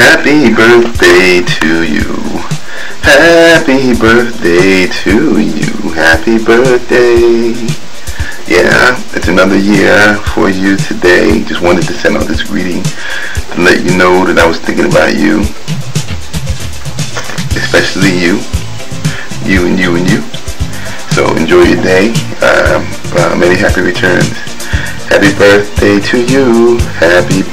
Happy birthday to you. Happy birthday to you. Happy birthday. Yeah, it's another year for you today. Just wanted to send out this greeting to let you know that I was thinking about you. Especially you. You and you and you. So enjoy your day. Um, uh, many happy returns. Happy birthday to you. Happy birthday.